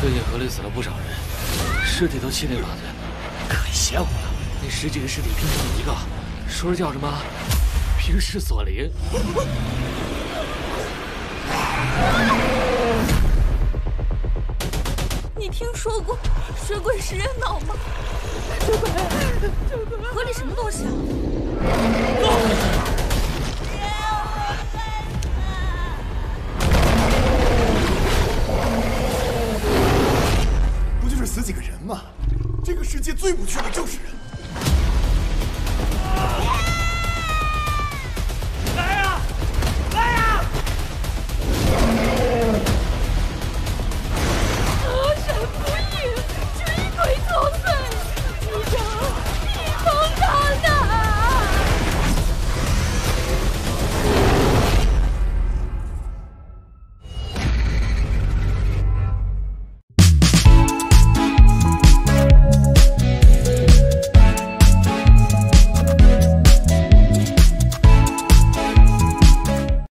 最近河里死了不少人，尸体都七零八碎，可邪乎了。那十几个尸体拼成一个，说是叫什么“平氏锁灵”。你听说过水鬼食人脑吗？几个人嘛？这个世界最不缺的就是人。